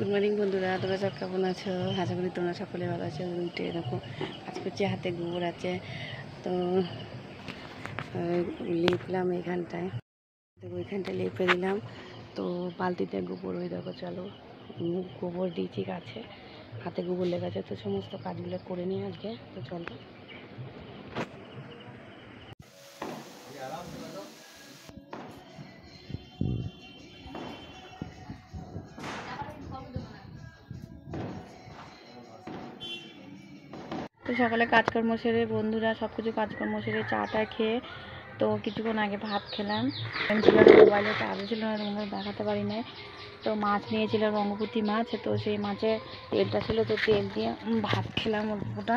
Good morning বন্ধুরা। তোমরা সব কেমন আছো? আশা করি তোমরা সকলে ভালো আছো। উঠে দেখো, কাজ করছি, হাতে গোবর আছে। তো লিপলাম এখানটায়। তো ওইখানটায় লেপে দিলাম। তো বালতিতে গোবর ওই দেখো, চলো। গোবর দিয়েছি গাছে। হাতে গোবর লেগেছে তো সমস্ত কাজগুলো করে নিই আজকে। তো চলো। তো সকালে কাজকর্ম সেরে বন্ধুরা সব কিছু কাজকর্ম সেরে চাটা খেয়ে তো কিছুক্ষণ আগে ভাত খেলাম। না মোবাইলে চার্জ ছিল না তোমাকে দেখাতে পারি নাই। তো মাছ নিয়েছিল রঙ্গপতি মাছ, তো সেই মাছে তেলটা ছিল, তো তেল দিয়ে ভাত খেলাম ওটা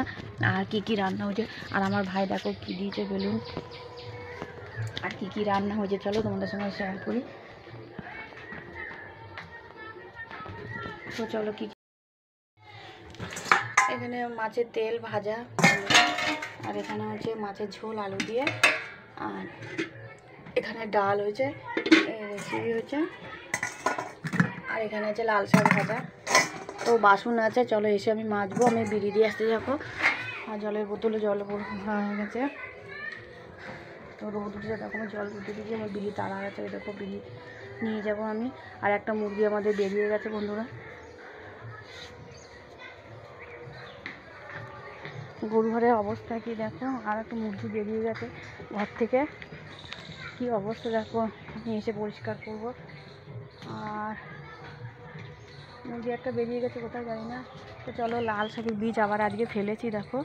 আর কি কি রান্না হয়েছে? আর আমার ভাই দেখো কি দিয়েছে বেলুন। আর কি কি রান্না হয়েছে চলো তোমাদের সঙ্গে শেয়ার করি। তো চলো কি এখানে মাছের তেল ভাজা, আর এখানে হচ্ছে মাছের ঝোল, আলু দিয়ে। আর এখানে ডাল হয়েছে রেসিপি হয়েছে, আর এখানে আছে লাল শাক ভাজা। তো বাসন আছে, চলো এসে আমি মাজবো, আমি বিড়ি দিয়ে আসতে যাব। আর জলের বোতলে জল হয়ে গেছে। তো রোদ উঠেছে তখন জল উঠে দিয়েছি আমার বিড়ি তাড়া গেছে, দেখো বিড়ি নিয়ে যাব আমি। আর একটা মুরগি আমাদের বেরিয়ে গেছে, বন্ধুরা। গরু ঘরের অবস্থা কি দেখো? আর একটা মুরগি বেরিয়ে গেছে ঘর থেকে। কি অবস্থা দেখো? নিয়ে এসে পরিষ্কার করব। আর মুরগি একটা বেরিয়ে গেছে, কোথায় জানি না। তো চলো, লাল শাকের বীজ আবার আজকে ফেলেছি, দেখো।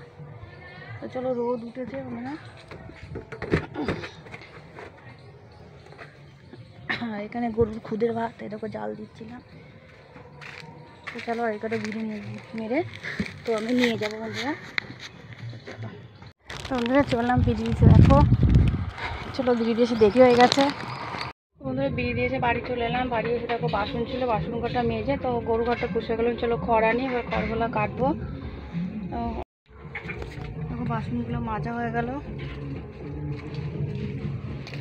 তো চলো, রোদ উঠেছে মনে। এখানে গরুর খুদের ভাত দেখো, জাল দিচ্ছিলাম। তো চলো এখানে বিড়ি মেরে তো আমি নিয়ে যাব বন্ধুরা। বন্ধুরা চললাম দিয়েছে দেখো। চলো দিয়ে এসে দেরি হয়ে গেছে। বন্ধুরা বিড়ি এসে বাড়ি চলে এলাম। বাড়ি এসে দেখো, বাসন ছিল, বাসন কটা মেজে, তো গরু ঘরটা পুষে গেলাম। চলো খড় আনি এবার খড়গুলো কাটবো। দেখো, বাসনগুলো মাজা হয়ে গেল।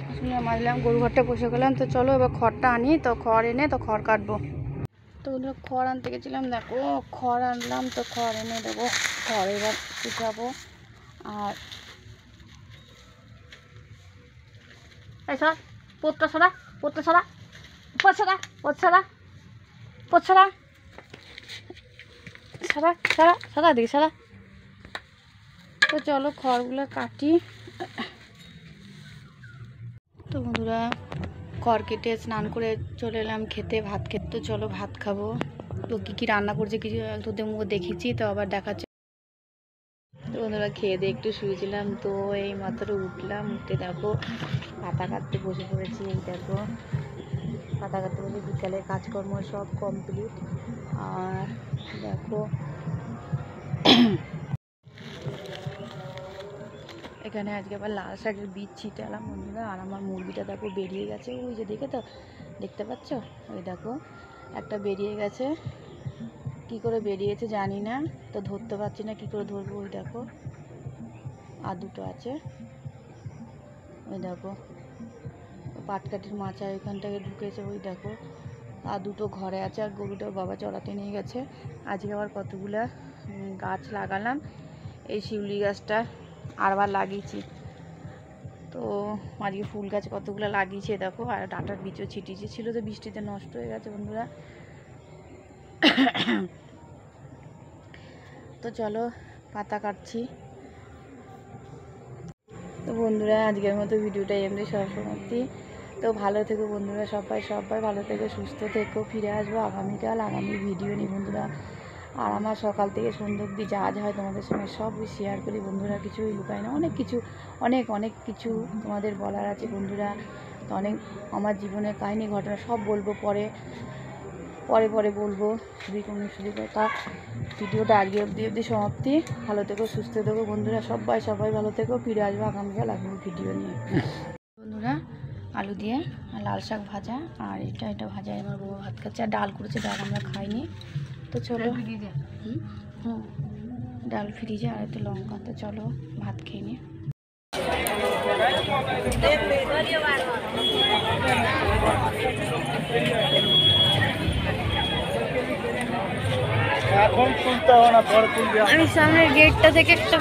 বাসনগুলো মাজলাম, গরু ঘরটা পুষে গেলাম। তো চলো এবার খড়টা আনি, তো খড় এনে, তো খড় কাটবো। তো বন্ধুরা, খড় আনতে গেছিলাম, দেখো, খড় আনলাম, তো খড় এনে দেবো। খড় এবার শুকাবো। আর এই সর পোত পোত সরা সরা সরা সরা তো চলো খড়গুলো কাটি। তো বন্ধুরা, খড় কেটে স্নান করে চলে এলাম খেতে, ভাত খেতে। তো চলো ভাত খাব। তো কী কী রান্না করছে কিছু মুখ দেখেছি তো আবার দেখাচ্ছে তো বন্ধুরা, খেয়ে দিয়ে একটু শুয়েছিলাম তো এই মাত্র উঠলাম, উঠে দেখো পাতা কাটতে বসে পড়েছি, এই দেখো পাতা কাটতে বসে বিকালে কাজকর্ম সব কমপ্লিট আর দেখো এখানে আজকে আবার লাল শাকের বীজ ছিটালাম বন্ধুরা, আর আমার মুরগিটা দেখো বেরিয়ে গেছে। ওই যে দেখে তো দেখতে পাচ্ছ? ওই দেখো, একটা বেরিয়ে গেছে। কি করে বেরিয়েছে জানি না, তো ধরতে পারছি না কি করে ধরবো ওই দেখো। আর দুটো আছে। ওই দেখো। পাটকাঠির মাচা এখান থেকে ঢুকেছে, ওই দেখো। আর দুটো ঘরে আছে, আর গরুটা বাবা চড়াতে নিয়ে গেছে। আজকে আবার কতগুলা গাছ লাগালাম। এই শিউলি গাছটা আরবার লাগিয়েছি। তো আজকে ফুল গাছ কতগুলো লাগিয়েছে দেখো, আর ডাঁটার বীজও ছিটিয়েছে। ছিল তো বৃষ্টিতে নষ্ট হয়ে গেছে বন্ধুরা। তো চলো, পাতা কাটছি। তো বন্ধুরা, আজকের মতো ভিডিওটা এমনি সমাপ্তি। তো ভালো থেকো বন্ধুরা, সবাই সবাই ভালো থেকো, সুস্থ থেকো, ফিরে আসব আগামীকাল, আগামী ভিডিও নিই বন্ধুরা। আর আমার সকাল থেকে সন্ধ্যা অব্দি যা যা হয় তোমাদের সঙ্গে সব শেয়ার করি। বন্ধুরা, কিছুই লুকাই না। অনেক কিছু, অনেক অনেক কিছু তোমাদের বলার আছে বন্ধুরা। তো অনেক, আমার জীবনের কাহিনী, ঘটনা সব বলব পরে। পরে পরে বলব শুধু কোনো শুধু কথা ভিডিওটা আজকে অবধি অবধি সমাপ্তি। ভালো থেকো সুস্থ থেকো বন্ধুরা সবাই সবাই ভালো থেকো ফিরে আসব আগামীকাল আগামী ভিডিও নিয়ে। বন্ধুরা আলু দিয়ে লাল শাক ভাজা আর এটা এটা ভাজা আমার বউ ভাত খাচ্ছে আর ডাল করেছে ডাল আমরা খাইনি। তো চলো হুম হুম ডাল ফ্রিজে আর একটু লঙ্কা তো চলো ভাত খেয়ে নিই এখন খুলতে হবে না পরে খুলবে। আমি সামনের গেটটা থেকে একটা